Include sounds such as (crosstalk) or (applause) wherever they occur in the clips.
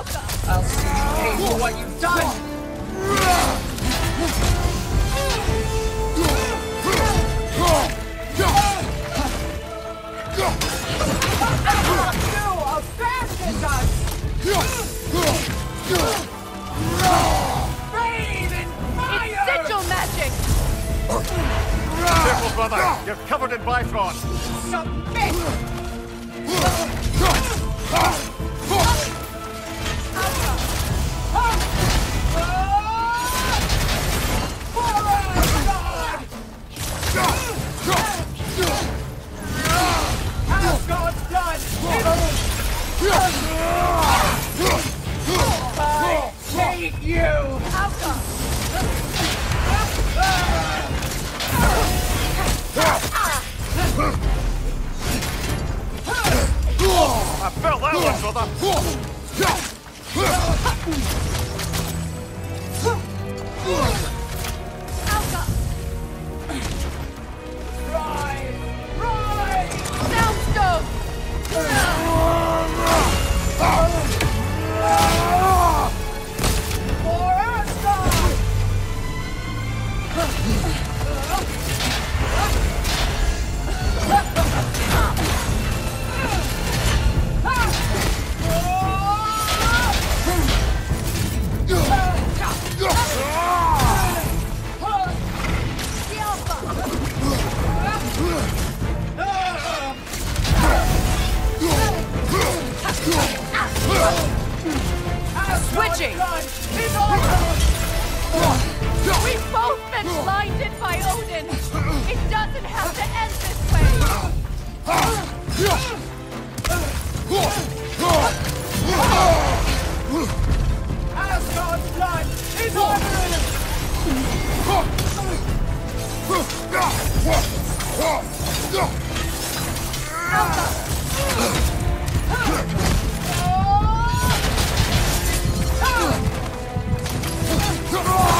I'll see you pay for what you've done! You fire! Sigil magic! Careful, brother! You're covered in Bifrost! Submit! I hate you! I felt that one, brother! (laughs) (laughs) Rise! Blinded by Odin! It doesn't have to end this way! Asgard's blood is on in (laughs)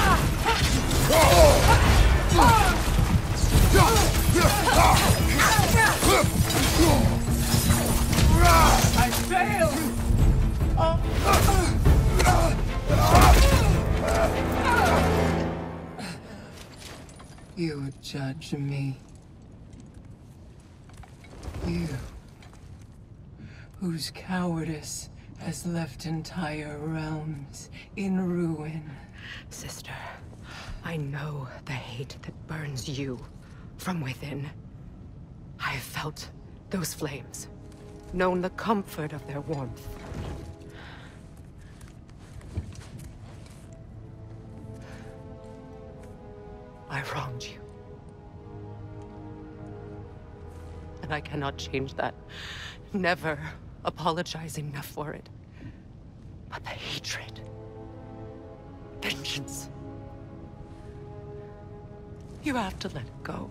You judge me. You, whose cowardice has left entire realms in ruin. Sister, I know the hate that burns you from within. I have felt those flames, known the comfort of their warmth. I wronged you. And I cannot change that. Never apologize enough for it. But the hatred... Vengeance... You have to let it go.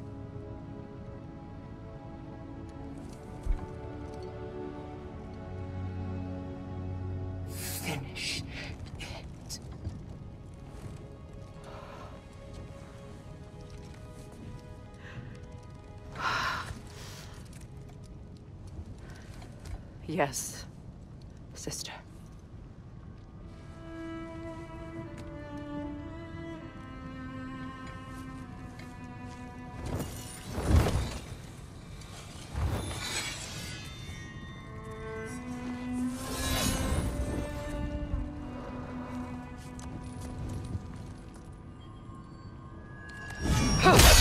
Finish it. (sighs) Yes, sister. Huh.